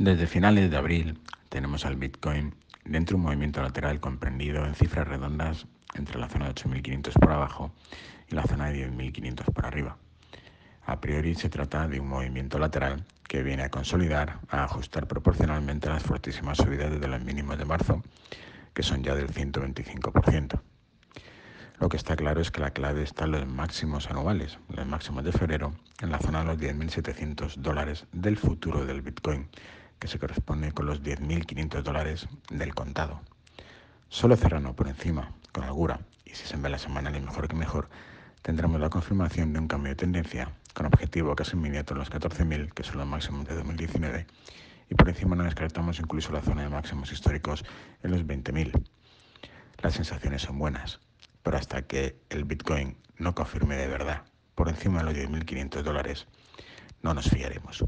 Desde finales de abril tenemos al Bitcoin dentro de un movimiento lateral comprendido en cifras redondas entre la zona de 8.500 por abajo y la zona de 10.500 por arriba. A priori se trata de un movimiento lateral que viene a consolidar, a ajustar proporcionalmente las fortísimas subidas desde los mínimos de marzo, que son ya del 125%. Lo que está claro es que la clave está en los máximos anuales, los máximos de febrero, en la zona de los 10.700 dólares del futuro del Bitcoin, que se corresponde con los 10.500 dólares del contado. Solo cerrando por encima, con algura, y si se ve la semana de mejor que mejor, tendremos la confirmación de un cambio de tendencia con objetivo casi inmediato en los 14.000, que son los máximos de 2019, y por encima no descartamos incluso la zona de máximos históricos en los 20.000. Las sensaciones son buenas, pero hasta que el Bitcoin no confirme de verdad por encima de los 10.500 dólares, no nos fiaremos.